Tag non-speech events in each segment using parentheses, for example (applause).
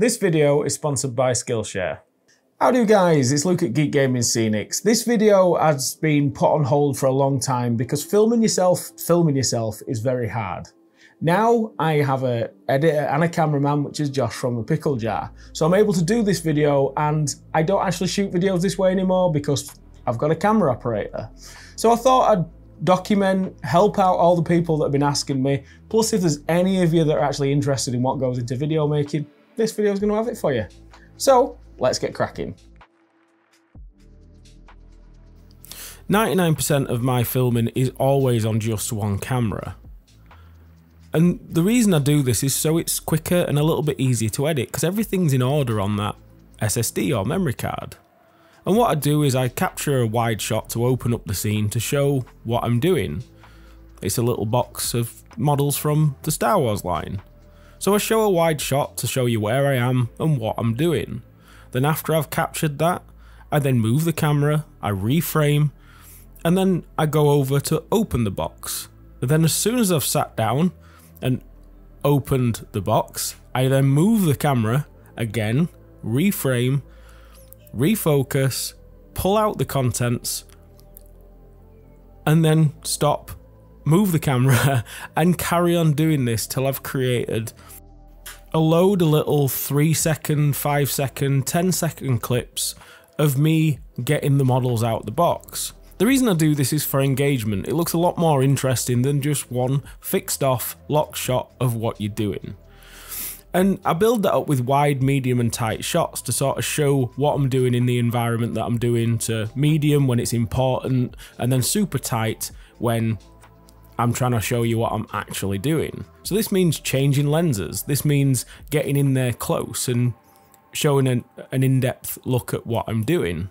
This video is sponsored by Skillshare. How do you guys, it's Luke at Geek Gaming Scenics. This video has been put on hold for a long time because filming yourself, filming yourself is very hard. Now I have a editor and a cameraman, which is Josh from the Pickle Jar. So I'm able to do this video and I don't actually shoot videos this way anymore because I've got a camera operator. So I thought I'd document, help out all the people that have been asking me. Plus, if there's any of you that are actually interested in what goes into video making, this video is going to have it for you. So let's get cracking. 99% of my filming is always on just one camera. And the reason I do this is so it's quicker and a little bit easier to edit because everything's in order on that SSD or memory card. And what I do is I capture a wide shot to open up the scene to show what I'm doing. It's a little box of models from the Star Wars line. So I show a wide shot to show you where I am and what I'm doing. Then after I've captured that, I then move the camera, I reframe, and then I go over to open the box. then as soon as I've sat down and opened the box, I then move the camera again, reframe, refocus, pull out the contents, and then stop, move the camera, (laughs) and carry on doing this till I've created a load of little 3 second, 5 second, 10 second clips of me getting the models out the box. The reason I do this is for engagement. It looks a lot more interesting than just one fixed off lock shot of what you're doing. And I build that up with wide, medium, and tight shots to sort of show what I'm doing in the environment that I'm doing to medium when it's important, and then super tight when I'm trying to show you what I'm actually doing. So this means changing lenses. This means getting in there close and showing an, an in-depth look at what I'm doing.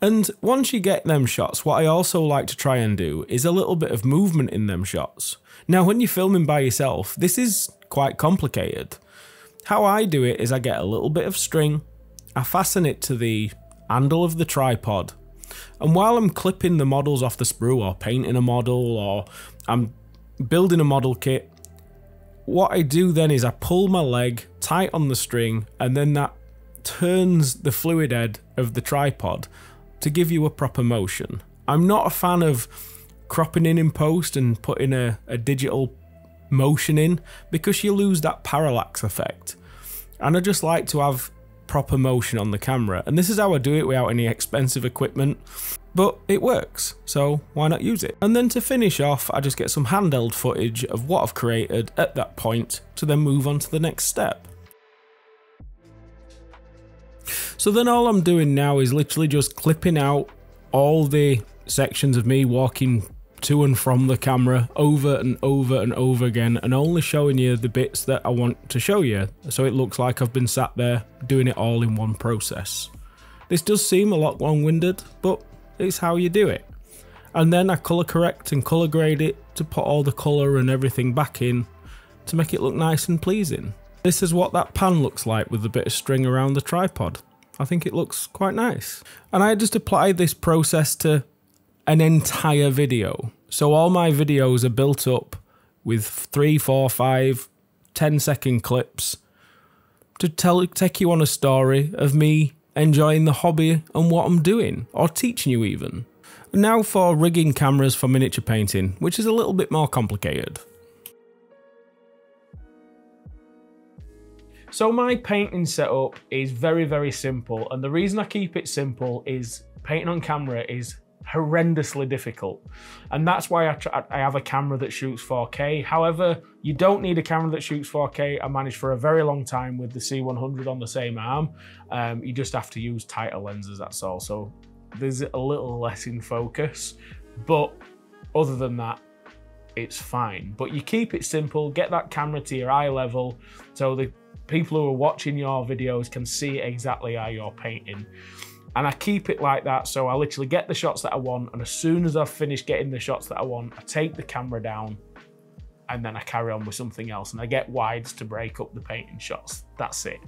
And once you get them shots, what I also like to try and do is a little bit of movement in them shots. Now, when you're filming by yourself, this is quite complicated. How I do it is I get a little bit of string, I fasten it to the handle of the tripod, and while I'm clipping the models off the sprue or painting a model or I'm building a model kit, what I do then is I pull my leg tight on the string and then that turns the fluid head of the tripod to give you a proper motion. I'm not a fan of cropping in in post and putting a, a digital motion in because you lose that parallax effect. And I just like to have proper motion on the camera. And this is how I do it without any expensive equipment. But it works, so why not use it? And then to finish off, I just get some handheld footage of what I've created at that point to then move on to the next step. So then all I'm doing now is literally just clipping out all the sections of me walking to and from the camera over and over and over again and only showing you the bits that I want to show you so it looks like I've been sat there doing it all in one process. This does seem a lot long-winded but it's how you do it. And then I colour correct and colour grade it to put all the colour and everything back in to make it look nice and pleasing. This is what that pan looks like with a bit of string around the tripod. I think it looks quite nice. And I just applied this process to an entire video. So all my videos are built up with three, four, five, ten second clips to tell take you on a story of me enjoying the hobby and what I'm doing, or teaching you even. Now for rigging cameras for miniature painting, which is a little bit more complicated. So my painting setup is very, very simple. And the reason I keep it simple is painting on camera is horrendously difficult. And that's why I, I have a camera that shoots 4K. However, you don't need a camera that shoots 4K. I managed for a very long time with the C100 on the same arm. Um, you just have to use tighter lenses, that's all. So there's a little less in focus. But other than that, it's fine. But you keep it simple, get that camera to your eye level so the people who are watching your videos can see exactly how you're painting and I keep it like that. So I literally get the shots that I want. And as soon as I've finished getting the shots that I want, I take the camera down and then I carry on with something else. And I get wides to break up the painting shots. That's it.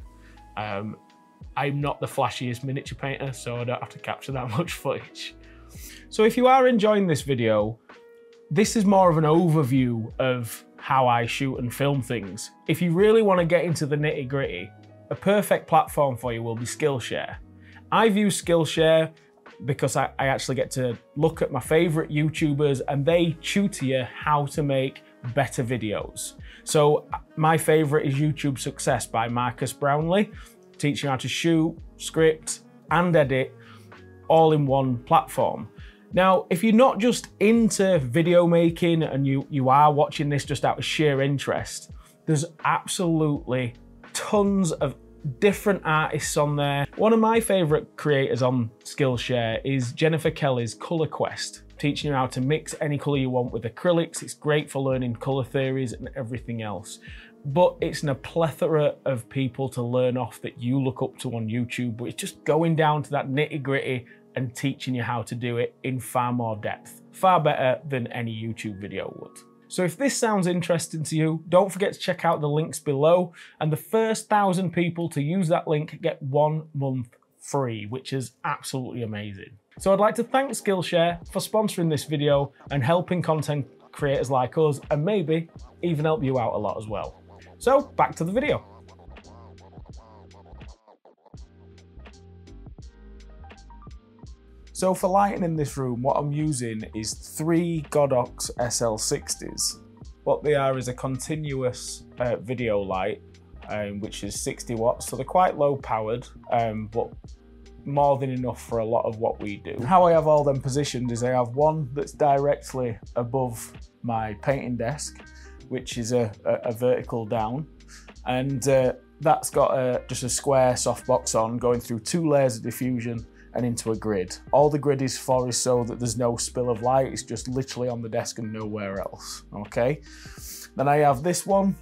Um, I'm not the flashiest miniature painter, so I don't have to capture that (laughs) much footage. So if you are enjoying this video, this is more of an overview of how I shoot and film things. If you really want to get into the nitty gritty, a perfect platform for you will be Skillshare. I've used Skillshare because I, I actually get to look at my favorite YouTubers and they tutor you how to make better videos. So my favorite is YouTube Success by Marques Brownlee, teaching how to shoot, script, and edit all in one platform. Now, if you're not just into video making and you, you are watching this just out of sheer interest, there's absolutely tons of different artists on there. One of my favorite creators on Skillshare is Jennifer Kelly's Color Quest, teaching you how to mix any color you want with acrylics. It's great for learning color theories and everything else. But it's a plethora of people to learn off that you look up to on YouTube, but it's just going down to that nitty gritty and teaching you how to do it in far more depth, far better than any YouTube video would. So if this sounds interesting to you, don't forget to check out the links below and the first thousand people to use that link get one month free, which is absolutely amazing. So I'd like to thank Skillshare for sponsoring this video and helping content creators like us and maybe even help you out a lot as well. So back to the video. So for lighting in this room, what I'm using is three Godox SL60s. What they are is a continuous uh, video light, um, which is 60 watts. So they're quite low powered, um, but more than enough for a lot of what we do. How I have all them positioned is I have one that's directly above my painting desk, which is a, a, a vertical down. And uh, that's got a, just a square softbox on going through two layers of diffusion and into a grid. All the grid is for is so that there's no spill of light, it's just literally on the desk and nowhere else, okay? Then I have this one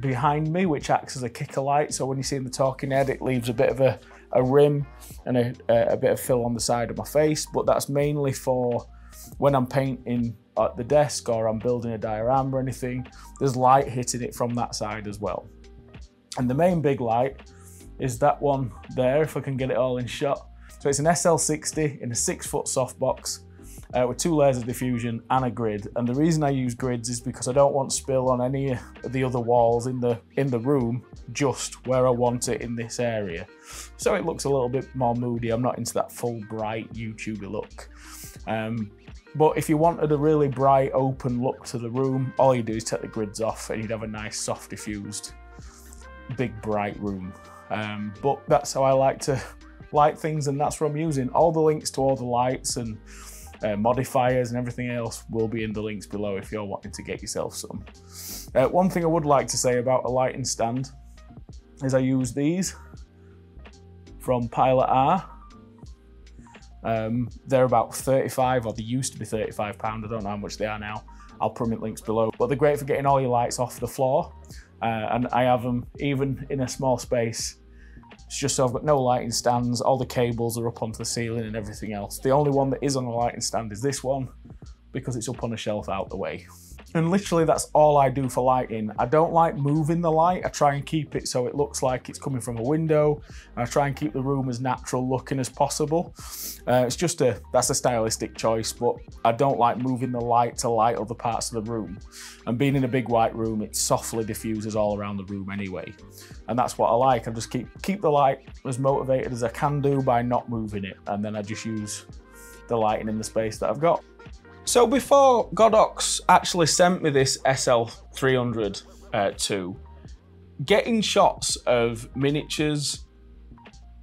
behind me, which acts as a kicker light, so when you see in the talking head, it leaves a bit of a, a rim and a, a bit of fill on the side of my face, but that's mainly for when I'm painting at the desk or I'm building a diorama or anything, there's light hitting it from that side as well. And the main big light is that one there, if I can get it all in shot. So it's an SL60 in a six foot softbox uh, with two layers of diffusion and a grid. And the reason I use grids is because I don't want spill on any of the other walls in the in the room, just where I want it in this area. So it looks a little bit more moody. I'm not into that full bright YouTuber look. Um, but if you wanted a really bright, open look to the room, all you do is take the grids off and you'd have a nice, soft diffused, big, bright room. Um, but that's how I like to light things and that's what I'm using. All the links to all the lights and uh, modifiers and everything else will be in the links below if you're wanting to get yourself some. Uh, one thing I would like to say about a lighting stand is I use these from Pilot R. Um, they're about 35 or they used to be 35 pound. I don't know how much they are now. I'll in links below, but they're great for getting all your lights off the floor. Uh, and I have them even in a small space it's just so I've got no lighting stands, all the cables are up onto the ceiling and everything else. The only one that is on a lighting stand is this one because it's up on a shelf out the way. And literally that's all I do for lighting. I don't like moving the light. I try and keep it so it looks like it's coming from a window. I try and keep the room as natural looking as possible. Uh, it's just a, that's a stylistic choice, but I don't like moving the light to light other parts of the room. And being in a big white room, it softly diffuses all around the room anyway. And that's what I like. I just keep, keep the light as motivated as I can do by not moving it. And then I just use the lighting in the space that I've got. So before Godox actually sent me this SL300 uh, 2, getting shots of miniatures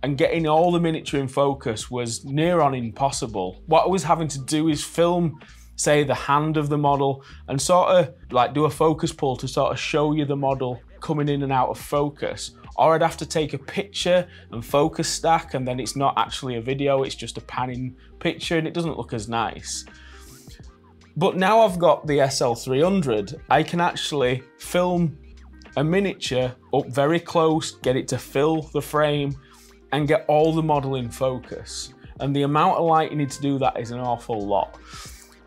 and getting all the miniature in focus was near on impossible. What I was having to do is film, say, the hand of the model and sort of like do a focus pull to sort of show you the model coming in and out of focus. Or I'd have to take a picture and focus stack and then it's not actually a video, it's just a panning picture and it doesn't look as nice. But now I've got the SL300, I can actually film a miniature up very close, get it to fill the frame and get all the model in focus. And the amount of light you need to do that is an awful lot.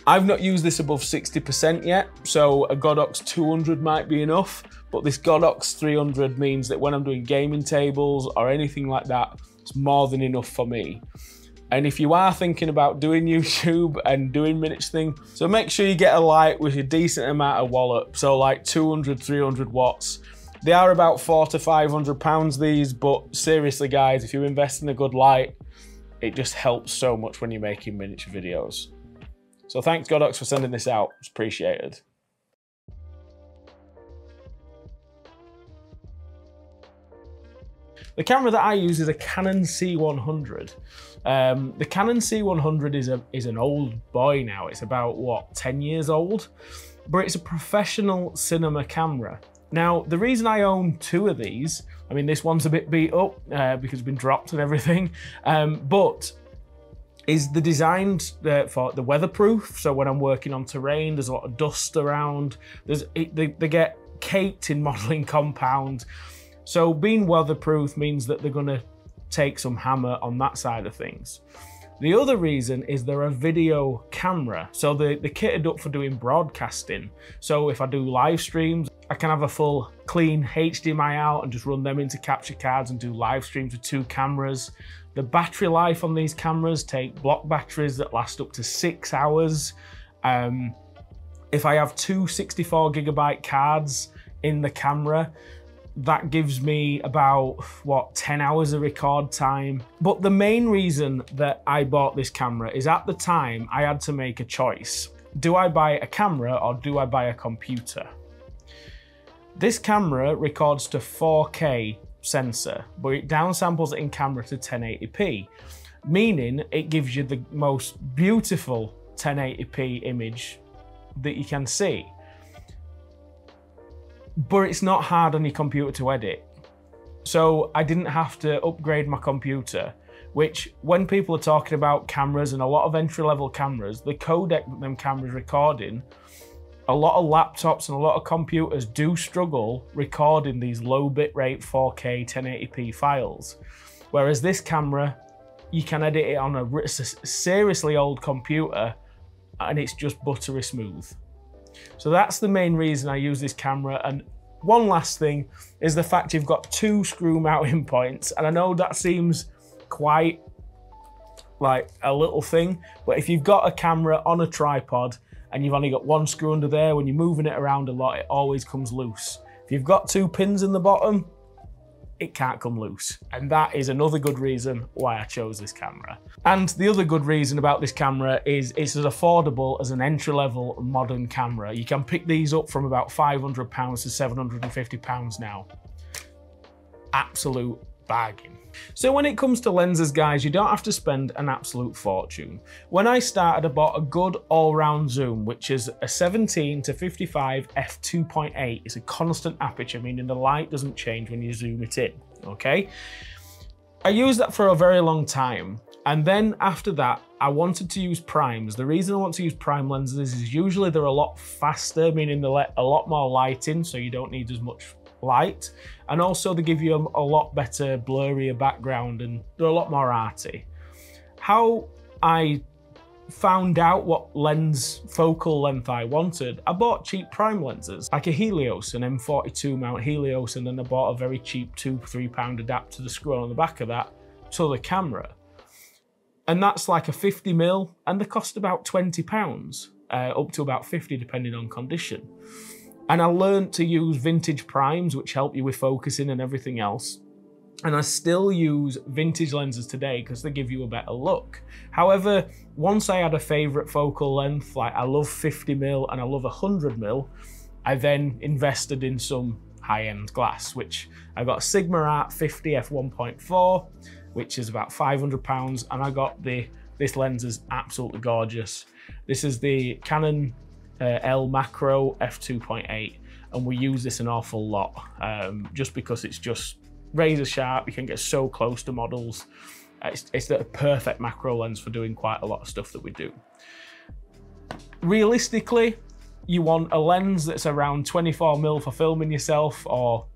I've not used this above 60% yet, so a Godox 200 might be enough, but this Godox 300 means that when I'm doing gaming tables or anything like that, it's more than enough for me. And if you are thinking about doing (laughs) YouTube and doing minutes thing, so make sure you get a light with a decent amount of wallop. So like 200, 300 watts They are about four to 500 pounds these, but seriously guys, if you invest in a good light, it just helps so much when you're making miniature videos. So thanks Godox for sending this out, it's appreciated. The camera that I use is a Canon C100. Um, the Canon C100 is, a, is an old boy now. It's about, what, 10 years old? But it's a professional cinema camera. Now, the reason I own two of these, I mean, this one's a bit beat up uh, because it's been dropped and everything, um, but is the designed uh, for the weatherproof. So when I'm working on terrain, there's a lot of dust around. There's it, they, they get caked in (laughs) modeling compound. So being weatherproof means that they're going to take some hammer on that side of things. The other reason is they're a video camera. So they, they're kitted up for doing broadcasting. So if I do live streams, I can have a full clean HDMI out and just run them into capture cards and do live streams with two cameras. The battery life on these cameras take block batteries that last up to six hours. Um, if I have two 64 gigabyte cards in the camera, that gives me about, what, 10 hours of record time. But the main reason that I bought this camera is at the time I had to make a choice. Do I buy a camera or do I buy a computer? This camera records to 4K sensor, but it downsamples it in camera to 1080p, meaning it gives you the most beautiful 1080p image that you can see but it's not hard on your computer to edit. So I didn't have to upgrade my computer, which when people are talking about cameras and a lot of entry level cameras, the codec that them cameras recording, a lot of laptops and a lot of computers do struggle recording these low bitrate 4K 1080p files. Whereas this camera, you can edit it on a seriously old computer and it's just buttery smooth. So that's the main reason I use this camera. And one last thing is the fact you've got two screw mounting (laughs) points. And I know that seems quite like a little thing, but if you've got a camera on a tripod and you've only got one screw under there, when you're moving it around a lot, it always comes loose. If you've got two pins in the bottom, it can't come loose. And that is another good reason why I chose this camera. And the other good reason about this camera is it's as affordable as an entry-level modern camera. You can pick these up from about 500 pounds to 750 pounds now. Absolute bargain. So when it comes to lenses, guys, you don't have to spend an absolute fortune. When I started, I bought a good all-round zoom, which is a 17 to 55 f2.8. It's a constant aperture, meaning the light doesn't change when you zoom it in, okay? I used that for a very long time. And then after that, I wanted to use primes. The reason I want to use prime lenses is usually they're a lot faster, meaning they let a lot more light in, so you don't need as much light. And also they give you a, a lot better, blurrier background and they're a lot more arty. How I found out what lens focal length I wanted, I bought cheap prime lenses, like a Helios, an M42 mount Helios, and then I bought a very cheap two, three pound adapter to screw on the back of that to the camera. And that's like a 50 mil, and they cost about 20 pounds, uh, up to about 50 depending on condition. And I learned to use vintage primes, which help you with focusing and everything else. And I still use vintage lenses today because they give you a better look. However, once I had a favorite focal length, like I love 50 mil and I love 100 mil, I then invested in some high-end glass, which I got Sigma Art 50 f1.4, which is about 500 pounds. And I got the, this lens is absolutely gorgeous. This is the Canon uh, L Macro f2.8 and we use this an awful lot um, just because it's just razor sharp. You can get so close to models. It's, it's the perfect macro lens for doing quite a lot of stuff that we do. Realistically you want a lens that's around 24 mil for filming yourself or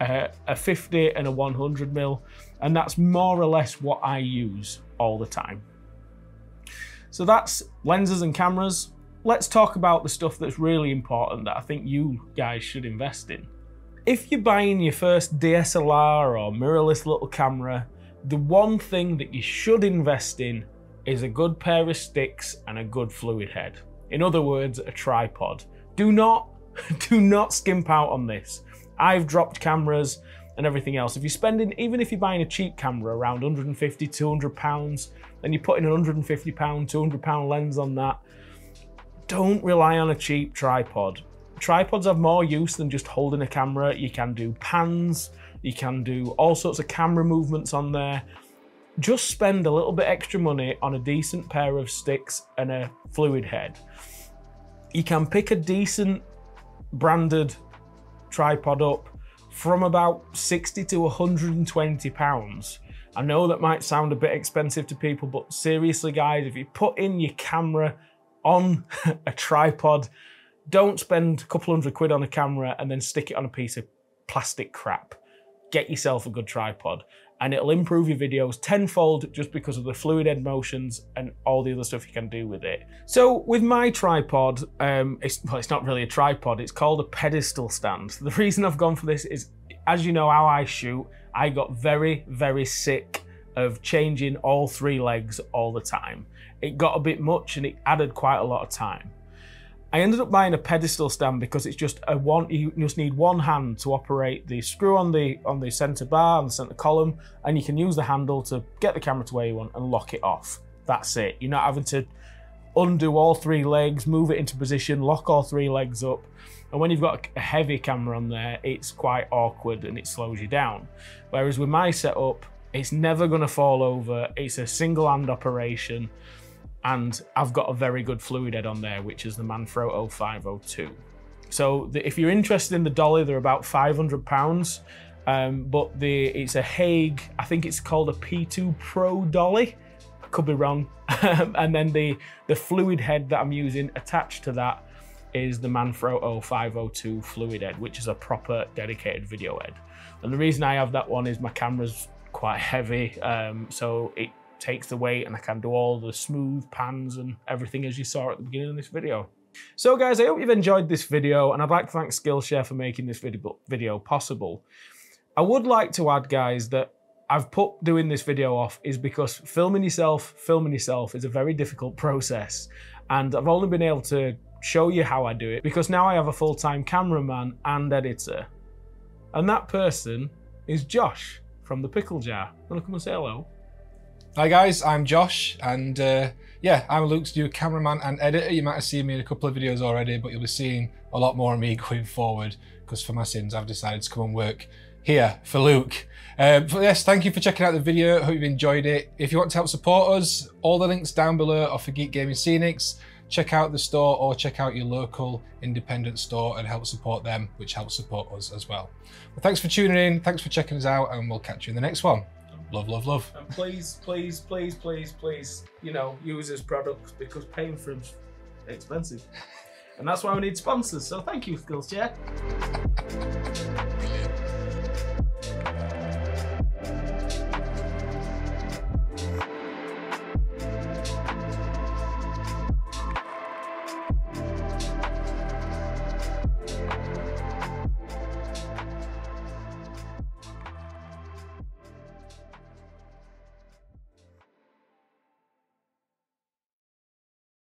a, a 50 and a 100 mil and that's more or less what I use all the time. So that's lenses and cameras let's talk about the stuff that's really important that I think you guys should invest in. If you're buying your first DSLR or mirrorless little camera, the one thing that you should invest in is a good pair of sticks and a good fluid head. In other words, a tripod. Do not, (laughs) do not skimp out on this. I've dropped cameras and everything else. If you're spending, even if you're buying a cheap camera around 150, 200 pounds, and you're putting an 150 pound, 200 pound lens on that, don't rely on a cheap tripod. Tripods have more use than just holding a camera. You can do pans, you can do all sorts of camera movements on there. Just spend a little bit extra money on a decent pair of sticks and a fluid head. You can pick a decent branded tripod up from about 60 to 120 pounds. I know that might sound a bit expensive to people, but seriously guys, if you put in your camera on (laughs) a tripod, don't spend a couple hundred quid on a camera and then stick it on a piece of plastic crap. Get yourself a good tripod and it'll improve your videos tenfold just because of the fluid head motions and all the other stuff you can do with it. So with my tripod, um, it's, well, it's not really a tripod, it's called a pedestal stand. The reason I've gone for this is, as you know how I shoot, I got very, very sick of changing all three legs all the time. It got a bit much and it added quite a lot of time. I ended up buying a pedestal stand because it's just a one. You just need one hand to operate the screw on the on the center bar and the center column, and you can use the handle to get the camera to where you want and lock it off. That's it. You're not having to undo all three legs, move it into position, lock all three legs up. And when you've got a heavy camera on there, it's quite awkward and it slows you down. Whereas with my setup, it's never going to fall over. It's a single hand operation and I've got a very good fluid head on there, which is the Manfrotto 502. So the, if you're interested in the dolly, they're about 500 pounds, um, but the it's a Hague, I think it's called a P2 Pro dolly. Could be wrong. (laughs) and then the the fluid head that I'm using attached to that is the Manfrotto 502 fluid head, which is a proper dedicated video head. And the reason I have that one is my camera's quite heavy, um, so it takes the weight and I can do all the smooth pans and everything as you saw at the beginning of this video. So guys, I hope you've enjoyed this video and I'd like to thank Skillshare for making this video possible. I would like to add guys that I've put doing this video off is because filming yourself, filming yourself is a very difficult process. And I've only been able to show you how I do it because now I have a full-time cameraman and editor. And that person is Josh from the Pickle Jar. Wanna come and say hello? Hi guys, I'm Josh, and uh, yeah, I'm Luke's new cameraman and editor. You might have seen me in a couple of videos already, but you'll be seeing a lot more of me (laughs) going forward, because for my sins, I've decided to come and work here for Luke. Uh, but yes, thank you for checking out the video. Hope you've enjoyed it. If you want to help support us, all the links down below are for Geek Gaming Scenics. Check out the store or check out your local independent store and help support them, which helps support us as well. well thanks for tuning in. Thanks for checking us out, and we'll catch you in the next one. Love, love, love. And please, please, please, please, please, you know, use this product because paying for them's expensive. and that's why we need sponsors. So thank you, Skillshare.